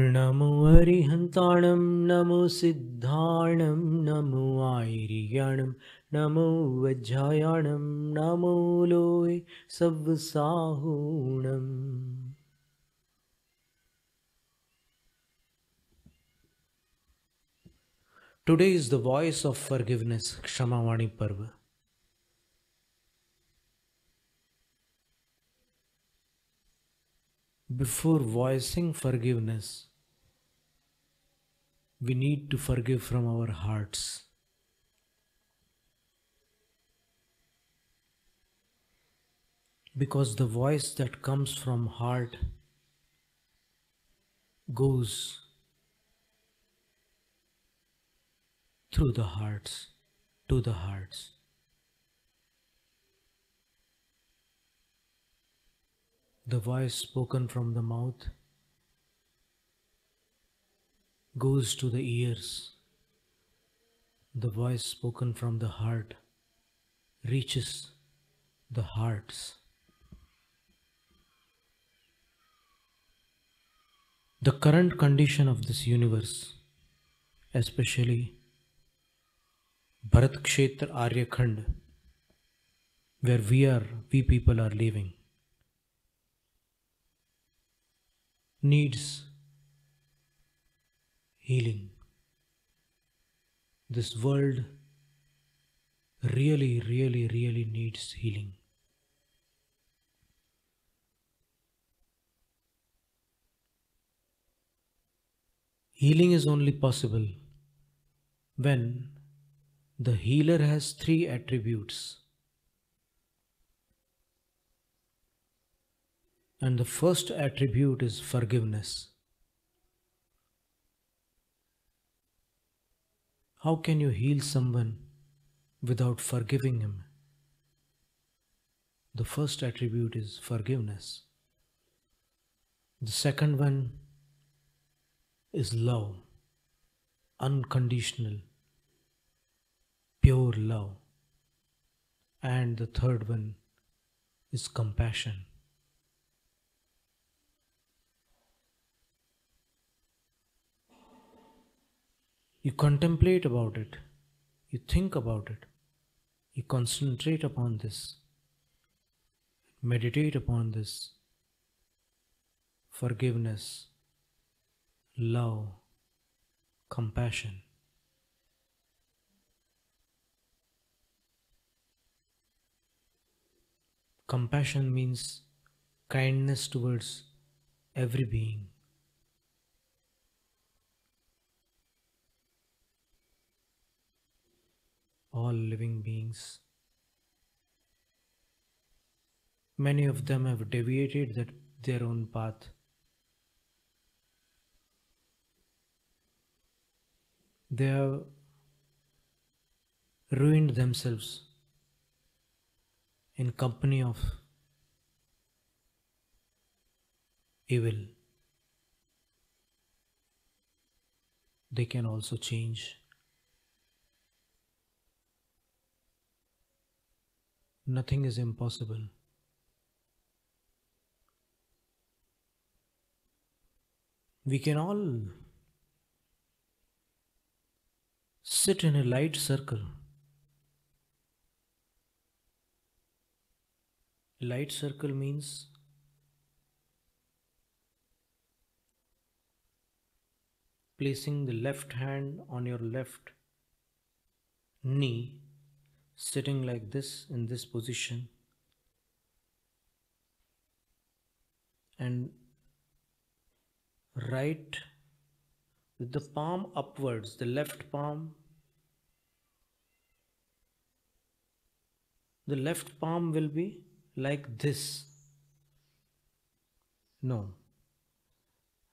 नमो हरिहन्ताणं, नमो सिद्धाणं, नमो आयिर्याणं नमो वज्रायाणं, नमो लोय सवसाहूणम्। Today is the voice of forgiveness Kshamavani Parva before before voicing giveness we need to forgive from our hearts. Because the voice that comes from heart goes through the hearts to the hearts. The voice spoken from the mouth goes to the ears. The voice spoken from the heart reaches the hearts. The current condition of this universe, especially Bharat Kshetra Arya Khand, where we are, we people are living, needs healing. This world really, really, really needs healing. Healing is only possible when the healer has three attributes. And the first attribute is forgiveness. How can you heal someone without forgiving him? The first attribute is forgiveness. The second one is love, unconditional, pure love. And the third one is compassion. You contemplate about it, you think about it, you concentrate upon this, meditate upon this. Forgiveness, love, compassion. Compassion means kindness towards every being. All living beings. Many of them have deviated that their own path. They have ruined themselves in company of evil. They can also change. Nothing is impossible. We can all sit in a light circle. Light circle means placing the left hand on your left knee sitting like this in this position. And right with the palm upwards the left palm the left palm will be like this. No.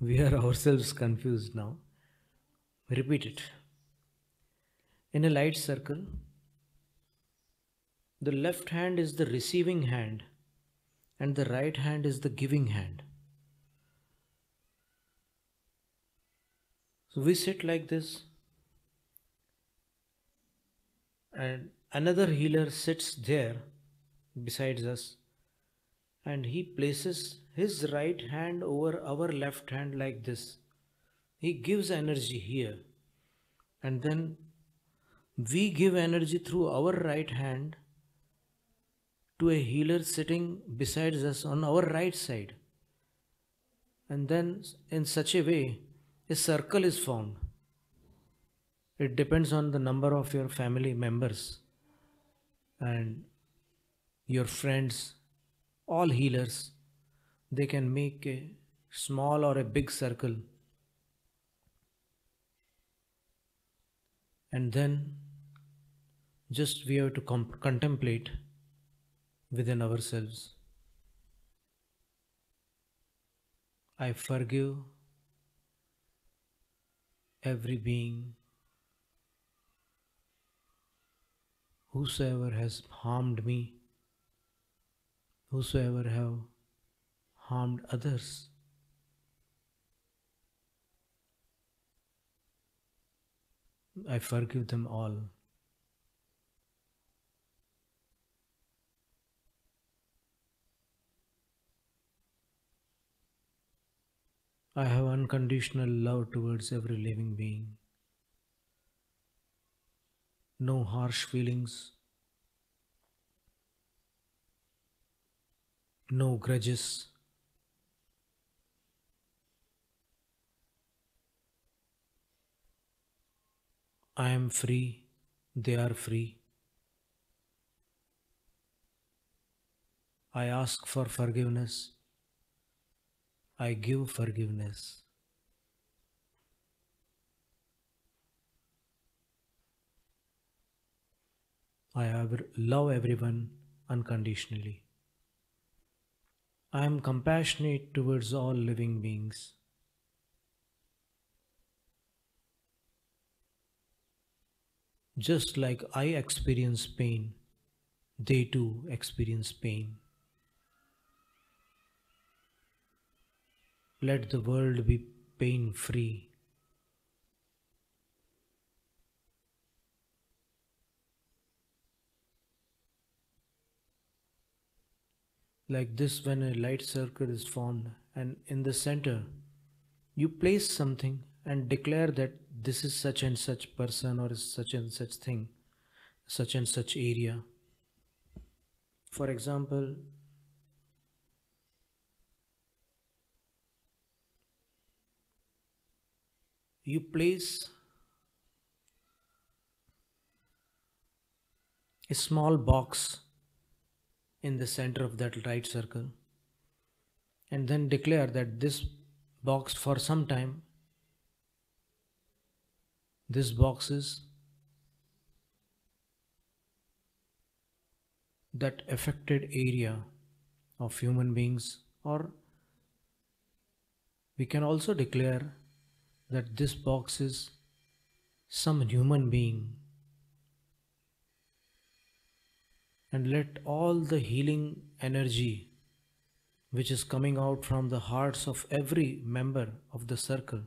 We are ourselves confused now. Repeat it. In a light circle the left hand is the receiving hand and the right hand is the giving hand. So we sit like this and another healer sits there besides us and he places his right hand over our left hand like this he gives energy here and then we give energy through our right hand to a healer sitting besides us on our right side. And then in such a way a circle is formed. It depends on the number of your family members and your friends all healers. They can make a small or a big circle. And then just we have to contemplate within ourselves i forgive every being whosoever has harmed me whosoever have harmed others I forgive them all. I have unconditional love towards every living being. No harsh feelings, no grudges. I am free, they are free. I ask for forgiveness, I give forgiveness. I love everyone unconditionally. I am compassionate towards all living beings. Just like I experience pain, they too experience pain. Let the world be pain free. Like this, when a light circle is formed, and in the center, you place something and declare that this is such and such person or such and such thing, such and such area. For example, you place a small box in the center of that light circle and then declare that this box for some time this box is that affected area of human beings or we can also declare that this box is some human being and let all the healing energy which is coming out from the hearts of every member of the circle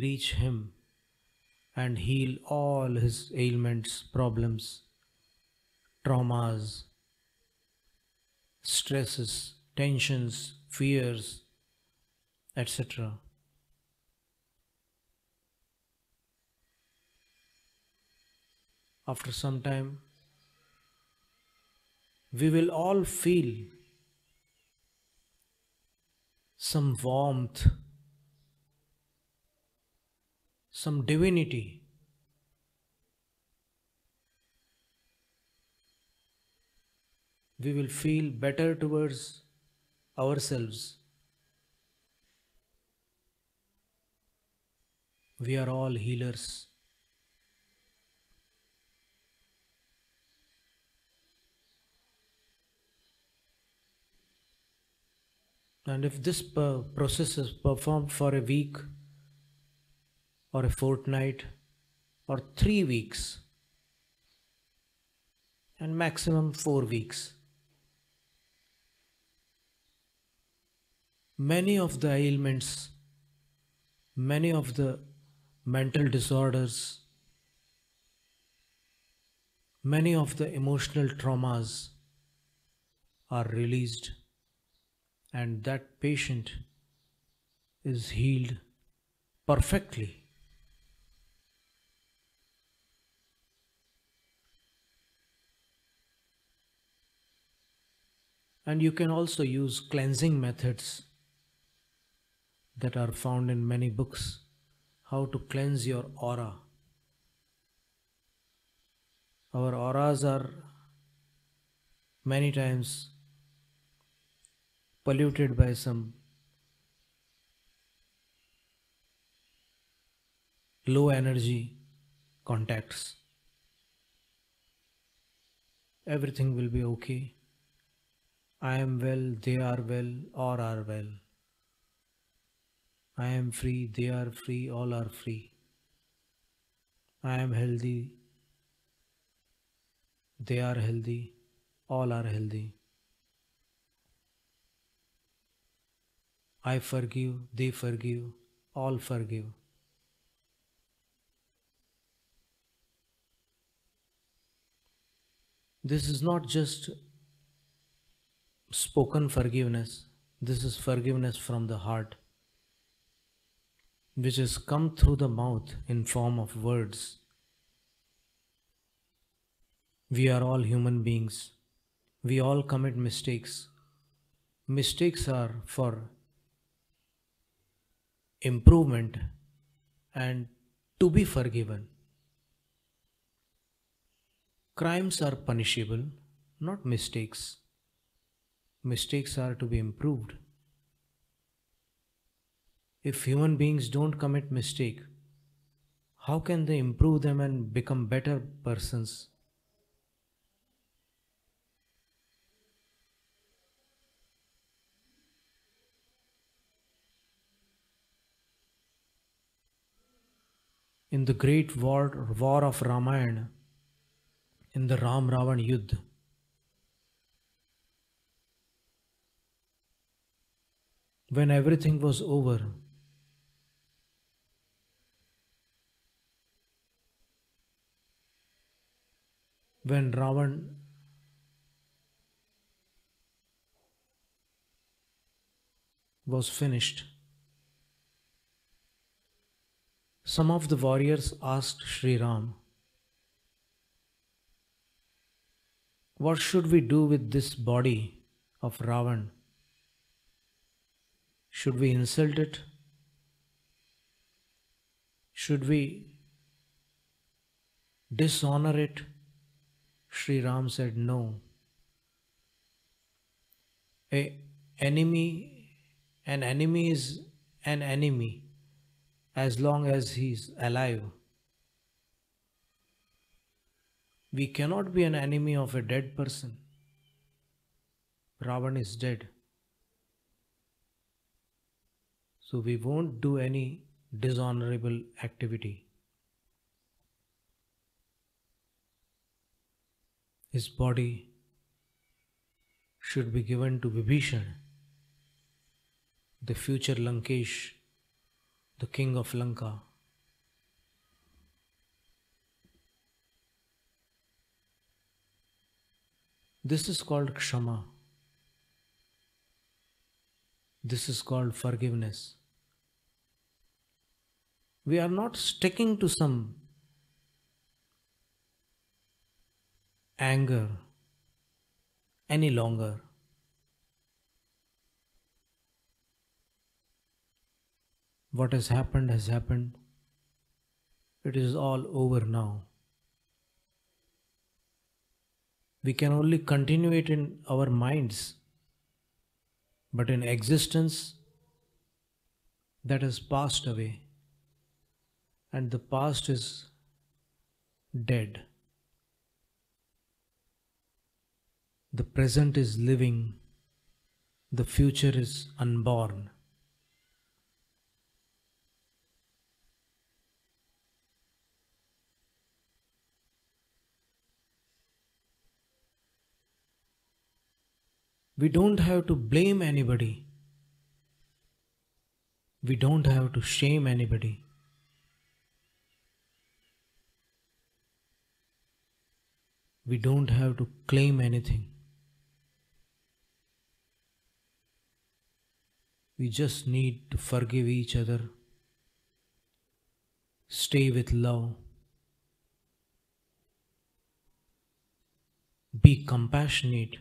reach him and heal all his ailments, problems, traumas, stresses, tensions, fears, etc. After some time, we will all feel some warmth some divinity. We will feel better towards ourselves. We are all healers. And if this process is performed for a week, or a fortnight or three weeks and maximum four weeks. Many of the ailments, many of the mental disorders, many of the emotional traumas are released and that patient is healed perfectly. And you can also use cleansing methods that are found in many books. How to cleanse your aura. Our auras are many times polluted by some low energy contacts. Everything will be okay. I am well, they are well, all are well. I am free, they are free, all are free. I am healthy, they are healthy, all are healthy. I forgive, they forgive, all forgive. This is not just spoken forgiveness, this is forgiveness from the heart, which has come through the mouth in form of words. We are all human beings. We all commit mistakes. Mistakes are for improvement and to be forgiven. Crimes are punishable, not mistakes. Mistakes are to be improved. If human beings don't commit mistake, how can they improve them and become better persons? In the great war, war of Ramayana, in the Ram Ravan Yudh. When everything was over, when Ravan was finished, some of the warriors asked Sri Ram, What should we do with this body of Ravan? Should we insult it? Should we dishonor it? Sri Ram said, No. A enemy, an enemy is an enemy as long as he's alive. We cannot be an enemy of a dead person. Ravan is dead. So we won't do any dishonorable activity. His body should be given to Vibhishan, the future Lankesh, the king of Lanka. This is called Kshama. This is called forgiveness. We are not sticking to some anger any longer. What has happened has happened. It is all over now. we can only continue it in our minds. But in existence, that has passed away, and the past is dead. The present is living, the future is unborn. We don't have to blame anybody. We don't have to shame anybody. We don't have to claim anything. We just need to forgive each other stay with love, be compassionate,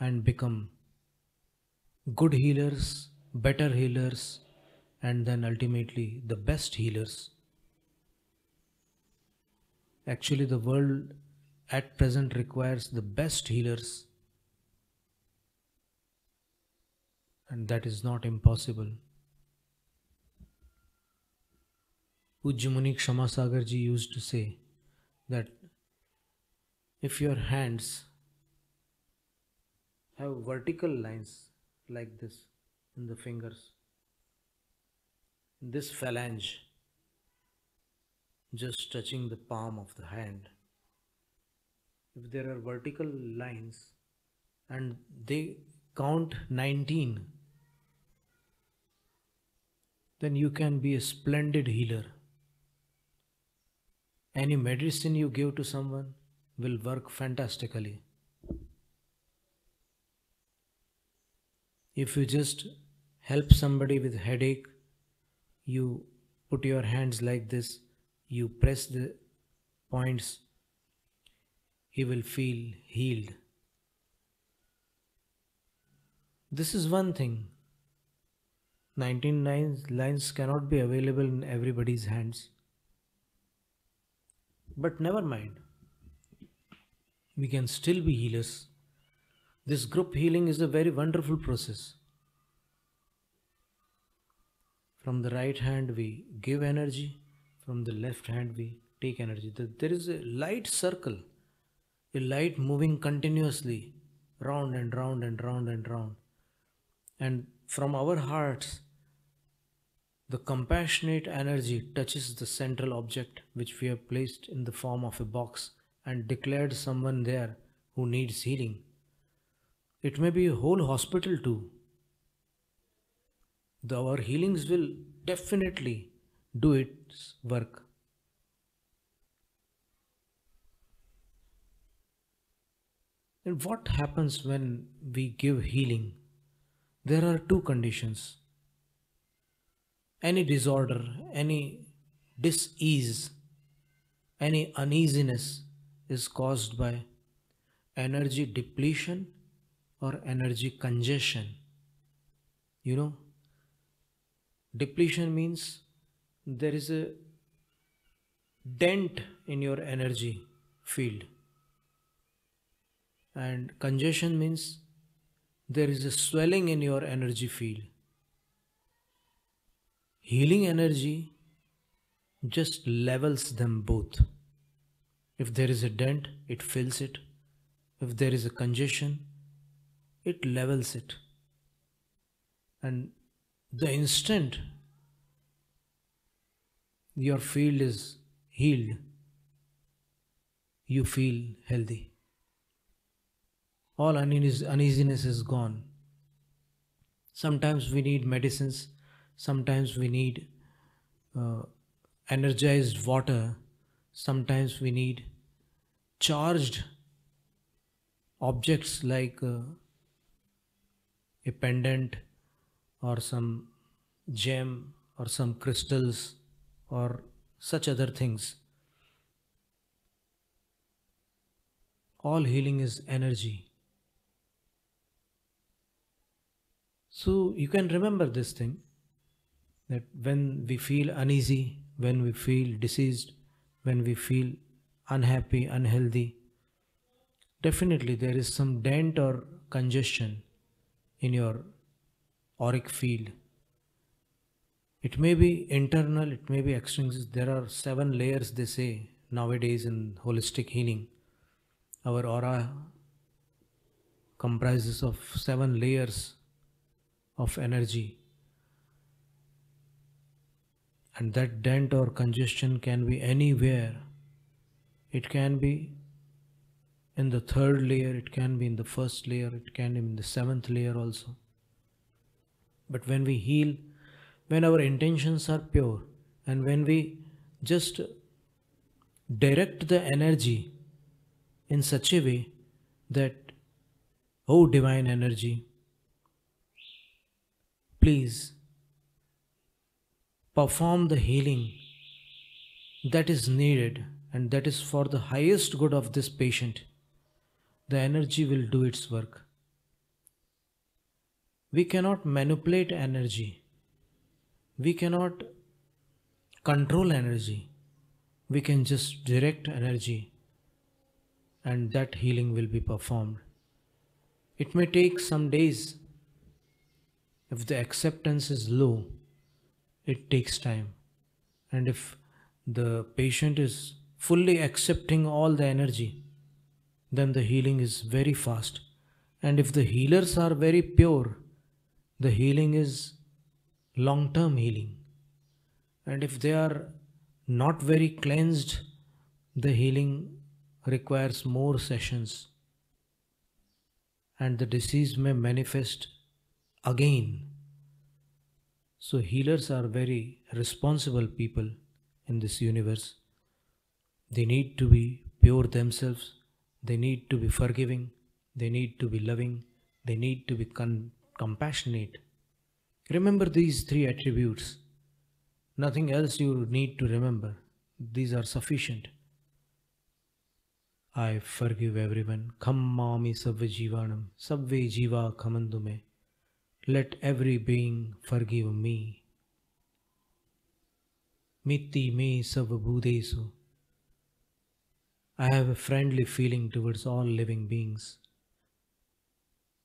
and become good healers, better healers, and then ultimately the best healers. Actually, the world at present requires the best healers, and that is not impossible. Ujjamuni Kshama Sagar ji used to say that if your hands have vertical lines like this in the fingers, this phalange just touching the palm of the hand, if there are vertical lines and they count 19, then you can be a splendid healer. Any medicine you give to someone will work fantastically. If you just help somebody with headache, you put your hands like this, you press the points, he will feel healed. This is one thing. 19 lines, lines cannot be available in everybody's hands. But never mind. We can still be healers. This group healing is a very wonderful process. From the right hand, we give energy, from the left hand, we take energy. There is a light circle, a light moving continuously round and round and round and round. And from our hearts, the compassionate energy touches the central object which we have placed in the form of a box and declared someone there who needs healing. It may be a whole hospital too. The, our healings will definitely do its work. And what happens when we give healing? There are two conditions any disorder, any disease, any uneasiness is caused by energy depletion or energy congestion. You know, depletion means there is a dent in your energy field, and congestion means there is a swelling in your energy field. Healing energy just levels them both. If there is a dent, it fills it. If there is a congestion, it levels it. And the instant your field is healed, you feel healthy. All uneasiness is gone. Sometimes we need medicines sometimes we need uh, energized water sometimes we need charged objects like uh, a pendant or some gem or some crystals or such other things. All healing is energy. So you can remember this thing that when we feel uneasy, when we feel diseased, when we feel unhappy, unhealthy, definitely there is some dent or congestion in your auric field. It may be internal, it may be extrinsic. There are seven layers, they say, nowadays in holistic healing. Our aura comprises of seven layers of energy and that dent or congestion can be anywhere it can be in the third layer it can be in the first layer it can be in the seventh layer also. But when we heal when our intentions are pure and when we just direct the energy in such a way that oh divine energy please perform the healing that is needed and that is for the highest good of this patient, the energy will do its work. We cannot manipulate energy. We cannot control energy. We can just direct energy and that healing will be performed. It may take some days. If the acceptance is low, it takes time. And if the patient is fully accepting all the energy, then the healing is very fast. And if the healers are very pure, the healing is long term healing. And if they are not very cleansed, the healing requires more sessions and the disease may manifest again. So, healers are very responsible people in this universe. They need to be pure themselves, they need to be forgiving, they need to be loving, they need to be con- compassionate. Remember these three attributes. Nothing else you need to remember. These are sufficient. I forgive everyone. Khammami savve jivanam. Savve jiva. Let every being forgive me. Mitti me savabhudesu. I have a friendly feeling towards all living beings.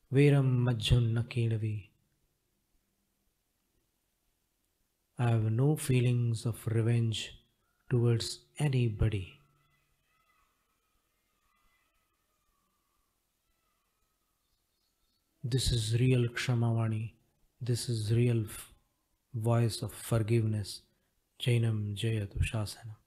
Veram majjun nakinavi. I have no feelings of revenge towards anybody. This is real Kshamavani. This is real voice of forgiveness. Jainam Jayatu Shasana.